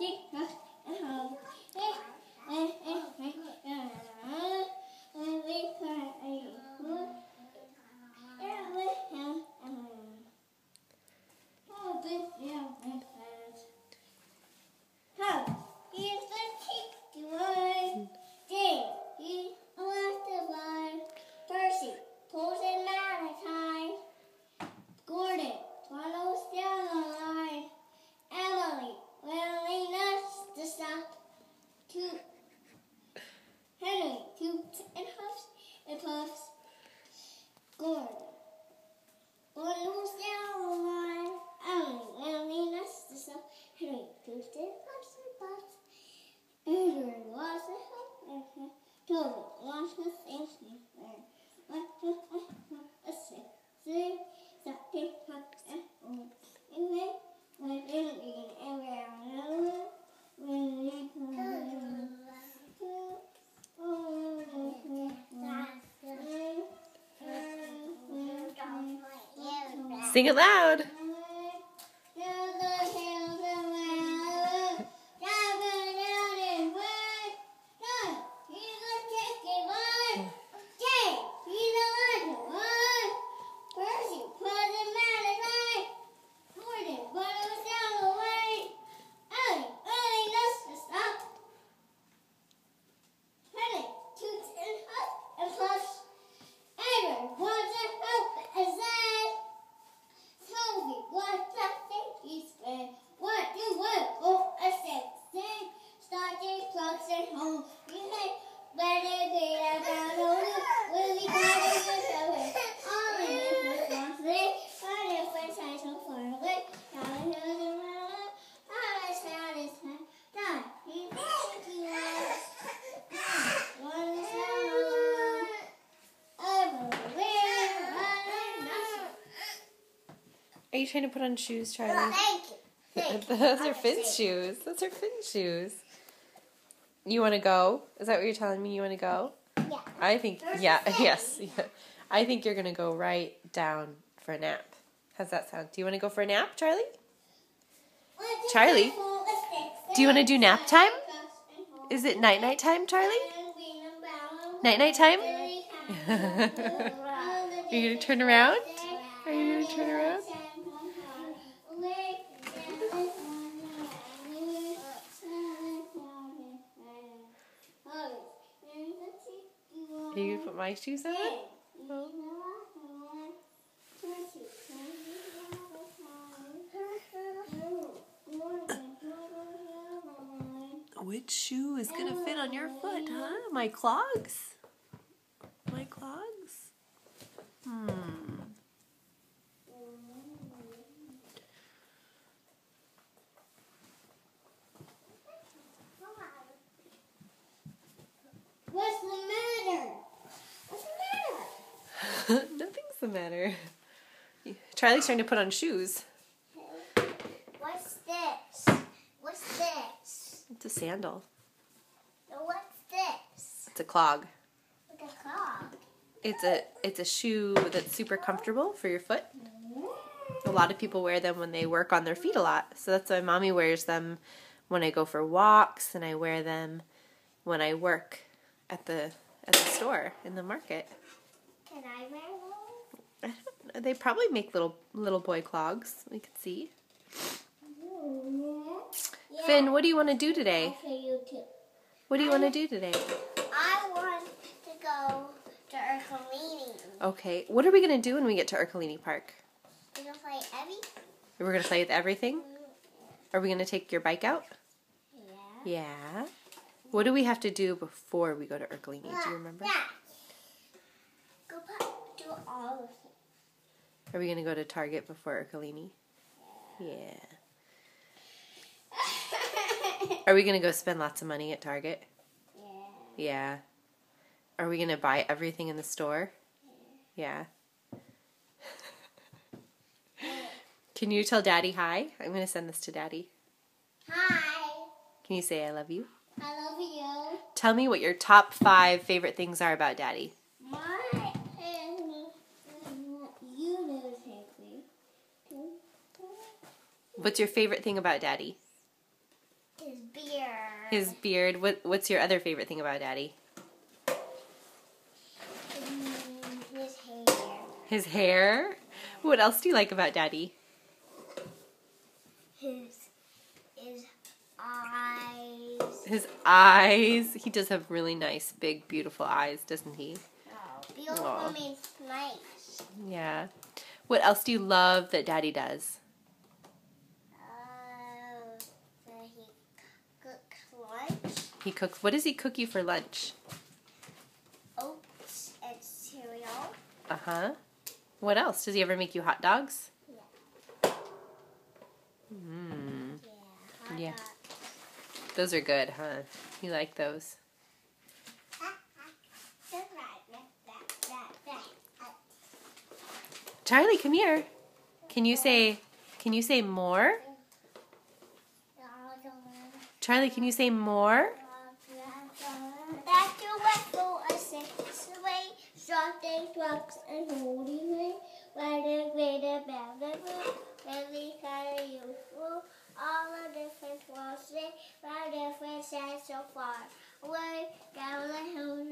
ঠিক না scoops and huffs and puffs. Good. Sing it loud. Are you trying to put on shoes, Charlie? Thank you. Thank. Those are Finn's shoes. Those are Finn's shoes. You want to go? Is that what you're telling me? You want to go? Yeah. I think, There's yeah, yes. Yeah. I think you're going to go right down for a nap. How's that sound? Do you want to go for a nap, Charlie? Charlie, do you want to do nap time? Is it night night time, Charlie? Night night time? Are you going to turn around? Are you going to turn around? Are you to put my shoes on? Which shoe is to fit on your foot, huh? My clogs? My clogs? Hmm. What's the matter? What's the matter? Nothing's the matter. Charlie's trying to put on shoes. What's this? What's this? It's a sandal. What's this? It's a clog. Like a clock. It's a it's a shoe that's super comfortable for your foot. Mm. A lot of people wear them when they work on their feet a lot. So that's why mommy wears them when I go for walks and I wear them when I work at the at the store in the market. Can I wear one? I don't know. They probably make little little boy clogs. We can see. Yeah. Finn, what do you want to do today? Okay, you too. What do you want to do today? I want to go to Ercolini. Okay. What are we gonna do when we get to Ercolini Park? We're gonna play Evie. We're gonna play with everything. Mm-hmm. Are we gonna take your bike out? Yeah. Yeah. What do we have to do before we go to Ercolini? Do you remember? Yeah. Go put, do all of it. Are we gonna go to Target before Ercolini? Yeah. Are we gonna go spend lots of money at Target? yeah. Yeah. Are we gonna buy everything in the store? Yeah. Can you tell Daddy hi? I'm gonna send this to Daddy. Hi. Can you say I love you? I love you. Tell me what your top five favorite things are about Daddy. My and you never take me. What's your favorite thing about Daddy? Is His beard. What What's your other favorite thing about Daddy? Mm, his hair. His hair. What else do you like about Daddy? His his eyes. His eyes. He does have really nice, big, beautiful eyes, doesn't he? Oh, beautiful means nice. Yeah. What else do you love that Daddy does? Oh, that he cooks lunch, He cooks. What does he cook you for lunch? oats, and cereal. Uh huh. What else? Does he ever make you hot dogs? Yeah. hot Yeah. dogs. Those are good, huh? You like those? Charlie, come here. Can you say? Can you say more? Charlie, can you say more? That's your whistle, a six way, trucks and holding me. Where the greater the blue, really kind of useful. All the different ones say, by different sides so far. Away down the hills